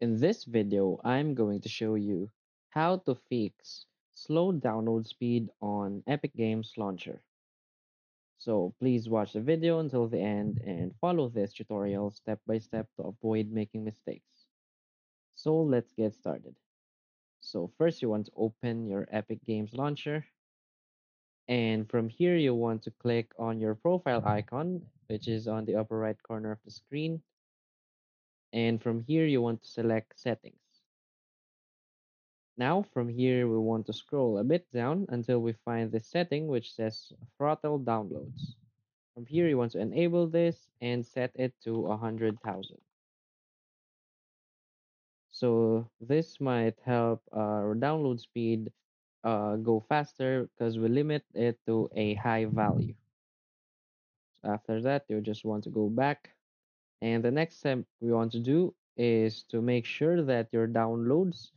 In this video, I'm going to show you how to fix slow download speed on Epic Games Launcher. So please watch the video until the end and follow this tutorial step by step to avoid making mistakes. So let's get started. So first you want to open your Epic Games Launcher. And from here, you want to click on your profile icon, which is on the upper right corner of the screen. And from here, you want to select settings. Now from here, we want to scroll a bit down until we find the setting which says throttle downloads. From here, you want to enable this and set it to 100,000. So this might help our download speed uh, go faster because we limit it to a high value. So after that, you just want to go back. And the next step we want to do is to make sure that your downloads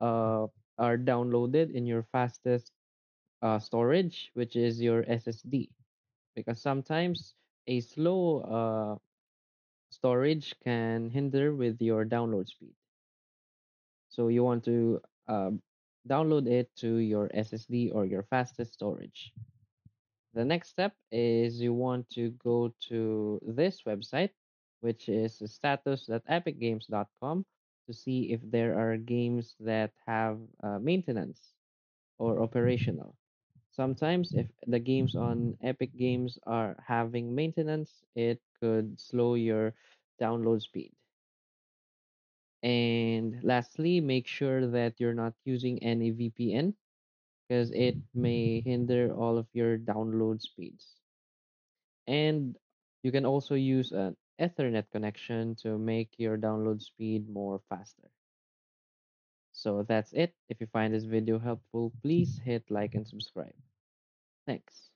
uh, are downloaded in your fastest uh, storage, which is your SSD. Because sometimes a slow uh, storage can hinder with your download speed. So you want to uh, download it to your SSD or your fastest storage. The next step is you want to go to this website, which is status.epicgames.com to see if there are games that have uh, maintenance or operational. Sometimes if the games on Epic Games are having maintenance, it could slow your download speed. And lastly, make sure that you're not using any VPN because it may hinder all of your download speeds. And you can also use an Ethernet connection to make your download speed more faster. So that's it. If you find this video helpful, please hit like and subscribe. Thanks.